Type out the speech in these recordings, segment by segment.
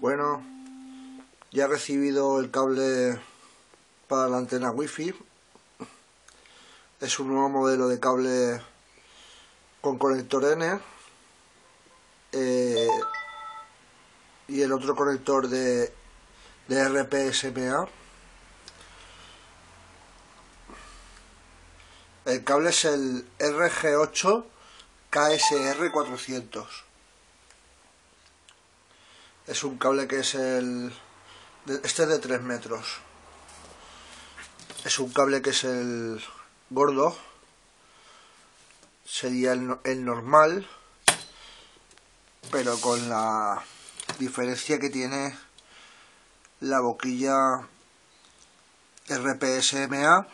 Bueno, ya he recibido el cable para la antena wifi. Es un nuevo modelo de cable con conector N. Eh, y el otro conector de, de RPSMA. El cable es el RG8 KSR400 es un cable que es el este es de 3 metros. Es un cable que es el gordo. Sería el, normal pero con la diferencia que tiene la boquilla RPSMA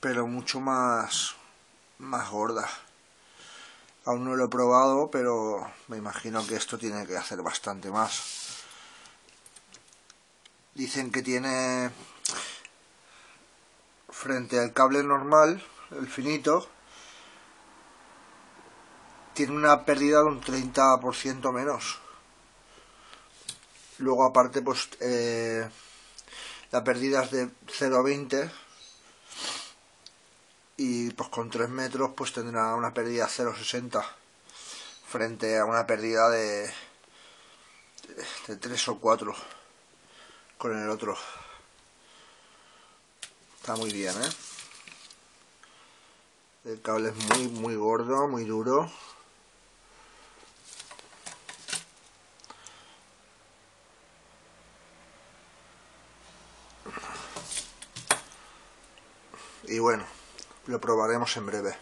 pero mucho más más gorda Aún no lo he probado, pero me imagino que esto tiene que hacer bastante más. Dicen que tiene frente al cable normal, el finito, tiene una pérdida de un 30% menos. Luego aparte pues eh, la pérdida es de 0,20 y pues con 3 metros pues tendrá una pérdida 0,60 frente a una pérdida de, de 3 o 4 con el otro. Está muy bien ¿eh? el cable es muy muy gordo muy duro. Y bueno lo probaremos en breve